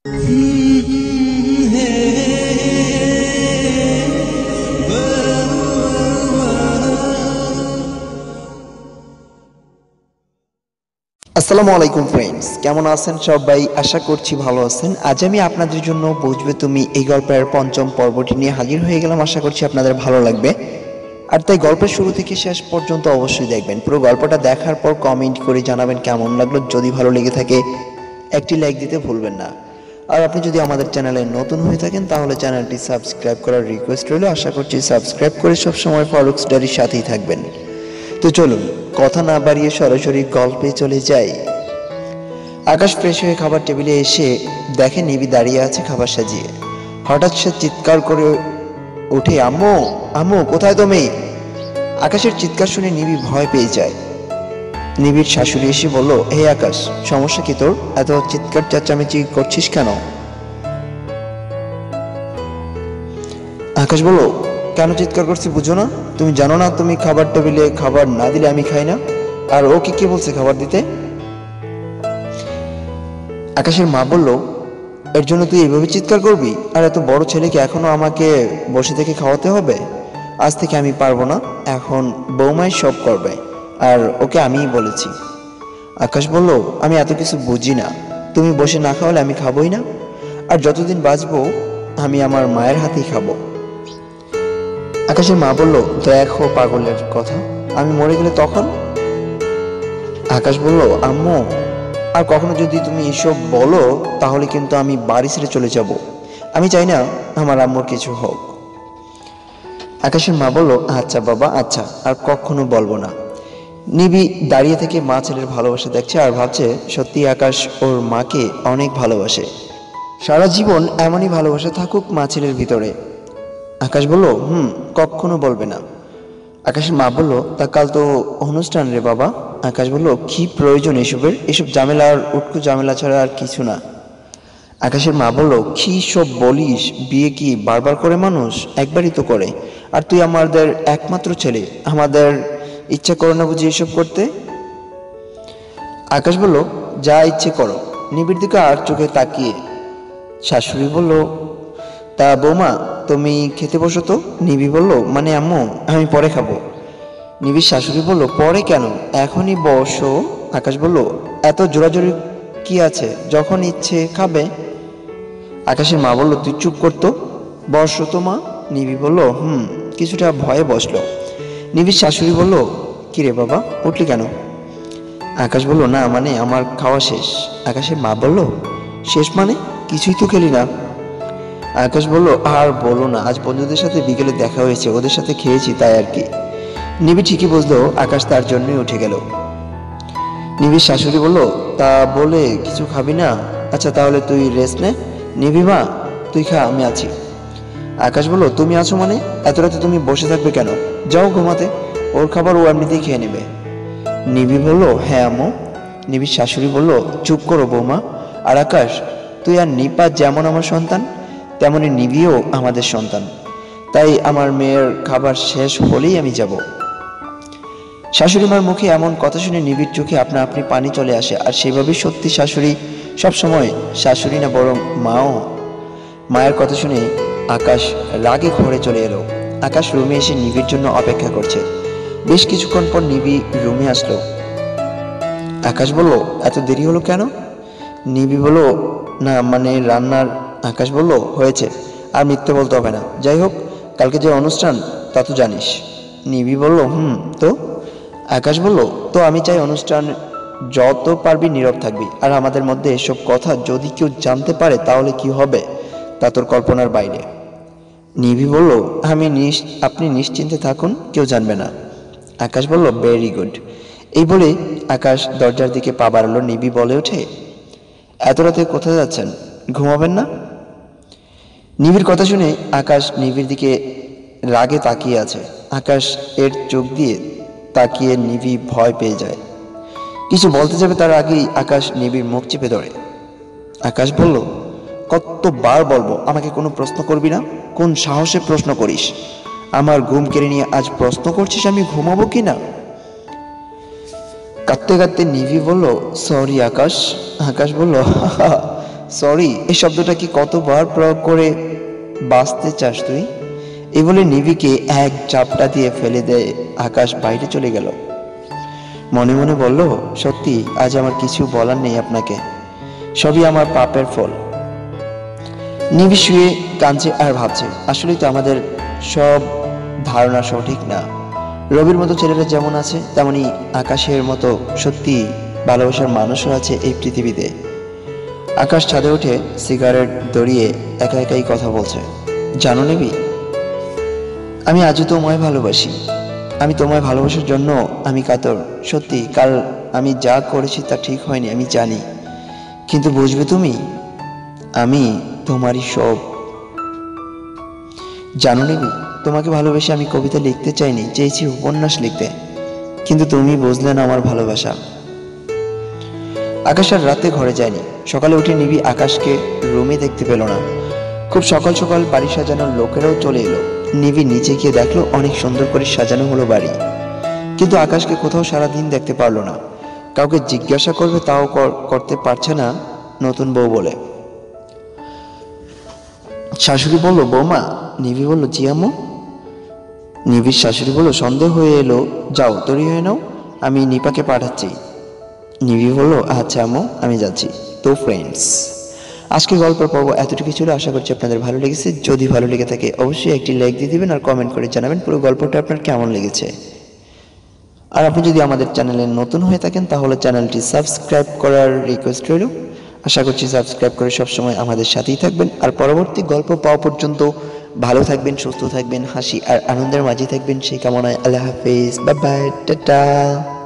আসসালামু আলাইকুম ফ্রেন্ডস কেমন আছেন সবাই? আশা করছি ভালো আছেন। আজ আমি আপনাদের জন্য বুঝবে তুমি এই গল্পের পঞ্চম পর্বটি নিয়ে হাজির হয়ে গেলাম। আশা করছি আপনাদের ভালো লাগবে। আর তাই গল্পের শুরু থেকে শেষ পর্যন্ত অবশ্যই দেখবেন। পুরো গল্পটা দেখার পর কমেন্ট করে জানাবেন কেমন লাগল। যদি ভালো লেগে থাকে, একটি লাইক দিতে ভুলবেন না। আর আপনি যদি আমাদের চ্যানেলে নতুন হয়ে থাকেন, তাহলে চ্যানেলটি সাবস্ক্রাইব করার রিকোয়েস্ট রইল। আশা করছি সাবস্ক্রাইব করে সবসময় ফারুকস ডায়েরির সাথেই থাকবেন। তো চলুন, কথা না বাড়িয়ে সরাসরি গল্পে চলে যাই। আকাশ ফ্রেশ হয়ে খাবার টেবিলে এসে দেখে নিবি দাঁড়িয়ে আছে খাবার সাজিয়ে। হঠাৎ সে চিৎকার করে ওঠে, আম্মু আম্মু, কোথায় তুমি? আকাশের চিৎকার শুনে নিবি ভয় পেয়ে যায়। নিবিড় শাশুড়ি এসে বলল, হে আকাশ, সমস্যা কি তোর? এত চিৎকার চেঁচামেচি করছিস কেন? আকাশ বলো কেন চিৎকার করছি বুঝো না? তুমি জানো না তুমি খাবার টেবিলে খাবার না দিলে আমি খাই না? আর ও কি কি বলছে খাবার দিতে? আকাশের মা বলল, এর জন্য তুই এইভাবে চিৎকার করবি? আর এত বড় ছেলেকে এখনও আমাকে বসে থেকে খাওয়াতে হবে? আজ থেকে আমি পারব না। এখন বৌমাই সব করবে। আর ওকে আমিই বলেছি। আকাশ বলল, আমি এত কিছু বুঝি না। তুমি বসে না খাওয়ালে আমি খাবোই না। আর যতদিন বাঁচবো, আমি আমার মায়ের হাতেই খাব। আকাশের মা বলল, দেখো পাগলের কথা, আমি মরে গেলে তখন? আকাশ বলল, আম্মু, আর কখনো যদি তুমি এসব বলো, তাহলে কিন্তু আমি বাড়ি ছেড়ে চলে যাব। আমি চাই না আমার আম্মুর কিছু হোক। আকাশের মা বলল আচ্ছা বাবা আচ্ছা আর কখনো বলব না। নিবি দাঁড়িয়ে থেকে মা ছেলের ভালোবাসা দেখছে আর ভাবছে সত্যি আকাশ ওর মাকে অনেক ভালোবাসে। সারা জীবন এমনই ভালোবাসা থাকুক মা ছেলের ভিতরে। আকাশ বলল, হুম, কখনো বলবে না। আকাশের মা বলল, তা কাল তো অনুষ্ঠান রে বাবা। আকাশ বলল, কি প্রয়োজন এসবের? এসব ঝামেলা আর উটকু ঝামেলা ছাড়া আর কিছু না। আকাশের মা বলল, কি সব বলিস? বিয়ে কি বারবার করে মানুষ? একবারই তো করে। আর তুই আমাদের একমাত্র ছেলে, আমাদের ইচ্ছা করো না বুঝি এসব করতে? আকাশ বলল, যা ইচ্ছে করো। নিবিড় দিকে আর চোখে তাকিয়ে শাশুড়ি বলল, তা বৌমা, তুমি খেতে বসো তো? নিবি বলল মানে আম্মু, আমি পরে খাব। নিবির শাশুড়ি বলল, পরে কেন? এখনই বসো। আকাশ বলল, এত জোরাজোরি কি আছে? যখন ইচ্ছে খাবে। আকাশের মা বলল, তুই চুপ করতো বসো তো মা। নিবি বলল, হুম। কিছুটা ভয়ে বসল। নিবির শাশুড়ি বলল কিরে বাবা, উঠলি কেন? আকাশ বলল, না মানে আমার খাওয়া শেষ। আকাশের মা বলল, শেষ মানে? কিছুই তো খেলি না। আকাশ বলল, আর বলো না, আজ বন্ধুদের সাথে বিকেলে দেখা হয়েছে, ওদের সাথে খেয়েছি তাই আর কি। নিবি ঠিকই বুঝলো, আকাশ তার জন্যই উঠে গেল। নিবির শাশুড়ি বলল, তা বলে কিছু খাবি না? আচ্ছা তাহলে তুই রেস্ট নে। নিবি মা, তুই খা, আমি আছি। আকাশ বলল, তুমি আছো মানে? এত রাতে তুমি বসে থাকবে কেন? যাও ঘুমাতে। ওর খাবার ও এমনিতেই খেয়ে নেবে। নিবি বলল হ্যাঁ আম্মু। নিবির শাশুড়ি বলল, চুপ করো বৌমা। আর আকাশ, তুই আর নিপা যেমন আমার সন্তান, তেমনি নিবিও আমাদের সন্তান। তাই আমার মেয়ের খাবার শেষ হলেই আমি যাব। শাশুড়ি মার মুখে এমন কথা শুনে নিবিড় চোখে আপনা আপনি পানি চলে আসে, আর সেভাবেই সত্যি শাশুড়ি সবসময় শাশুড়ি না, বরং মাও। মায়ের কথা শুনে আকাশ রাগে ঘরে চলে এলো। আকাশ রুমে এসে নিবির জন্য অপেক্ষা করছে। বেশ কিছুক্ষণ পর নিবি রুমে আসলো। আকাশ বলল, এত দেরি হলো কেন? নিবি বলল, না মানে রান্নার আকাশ বলল, হয়েছে, আর মিথ্যে বলতে হবে না। যাই হোক, কালকে যে অনুষ্ঠান, তা তো জানিস। নিবি বলল, হুম, তো? আকাশ বলল, তো আমি চাই অনুষ্ঠান যত পারবি নীরব থাকবি, আর আমাদের মধ্যে এসব কথা যদি কেউ জানতে পারে তাহলে কি হবে, তা তোর কল্পনার বাইরে। নিভি বলল, আমি আপনি নিশ্চিন্তে থাকুন, কেউ জানবে না। আকাশ বলল ভেরি গুড এই বলে আকাশ দরজার দিকে পা বাড়ালো, নিবি বলে ওঠে, এত রাতে কোথায় যাচ্ছেন? ঘুমাবেন না? নিবির কথা শুনে আকাশ নিবির দিকে রাগে তাকিয়ে আছে। আকাশ এর চোখ দিয়ে তাকিয়ে নিবি ভয় পেয়ে যায়। কিছু বলতে যাবে তার আগেই আকাশ নিবির মুখ চেপে ধরে। আকাশ বলল কতবার বলব, আমাকে কোনো প্রশ্ন করবি না? কোন সাহসে প্রশ্ন করিস? আমার ঘুম কেড়ে নিয়ে আজ প্রশ্ন করছিস, আমি ঘুমাবো কি না কাঁদতে কাঁদতে নিভি বলল, সরি আকাশ। আকাশ বলল সরি, এই শব্দটা কি কতবার প্রয়োগ করে বাঁচতে চাস তুই? এ বলে নিবিকে এক চাপটা দিয়ে ফেলে দেয়, আকাশ বাইরে চলে গেল। মনে মনে বলল, সত্যি, আজ আমার কিছু বলার নেই আপনাকে। সবই আমার পাপের ফল। নিবি শুয়ে কাঁদছে আর ভাবছে, আসলেই তো আমাদের সব ধারণা সঠিক না। রবির মতো ছেলেরা যেমন আছে তেমনি আকাশের মতো সত্যি ভালোবাসার মানুষও আছে এই পৃথিবীতে। আকাশ ছাদে উঠে সিগারেট দড়িয়ে একা একাই কথা বলছে, জানো নেবি, আমি আজও তোমায় ভালোবাসি। আমি তোমায় ভালোবাসার জন্য আমি কাতর। সত্যি, কাল আমি যা করেছি তা ঠিক হয়নি, আমি জানি। কিন্তু বুঝবে তুমি, আমি তোমারই সব। জানো নেবি, তোমাকে ভালোবেসে আমি কবিতা লিখতে চাইনি, চেয়েছি উপন্যাস লিখতে। কিন্তু তুমি বুঝলে না আমার ভালোবাসা। আকাশ আর রাতে ঘরে যায়নি। সকালে উঠে নিবি আকাশকে, রুমে দেখতে পেল না। খুব সকাল সকাল বাড়ি সাজানোর লোকেরাও চলে এলো। নিবি নিচে গিয়ে দেখল অনেক সুন্দর করে সাজানো হলো বাড়ি। কিন্তু আকাশকে কোথাও সারাদিন দেখতে পারল না। কাউকে জিজ্ঞাসা করবে তাও কর- করতে পারছে না নতুন বউ বলে। শাশুড়ি বলল, বৌমা, নিবি বলল জি আম্মু নিবির শাশুড়ি বলল, সন্দেহ হয়ে এলো, যাও, তৈরি হয়ে নাও, আমি নিপাকে পাঠাচ্ছি। নিবি বলল আচ্ছা আম্মু, আমি যাচ্ছি। তো ফ্রেন্ডস আজকে গল্পের পর্ব এতটুকু ছিল। আশা করছি আপনাদের ভালো লেগেছে। যদি ভালো লেগে থাকে, অবশ্যই একটি লাইক দিয়ে দিবেন আর কমেন্ট করে জানাবেন পুরো গল্পটা আপনার কেমন লেগেছে। আর আপনি যদি আমাদের চ্যানেলে নতুন হয়ে থাকেন, তাহলে চ্যানেলটি সাবস্ক্রাইব করার রিকোয়েস্ট রইল। আশা করছি সাবস্ক্রাইব করে সবসময় আমাদের সাথেই থাকবেন। আর পরবর্তী গল্প পাওয়া পর্যন্ত ভালো থাকবেন, সুস্থ থাকবেন, হাসি আর আনন্দের মাঝে থাকবেন। সেই কামনায় আল্লাহ হাফেজ। Bye bye tata.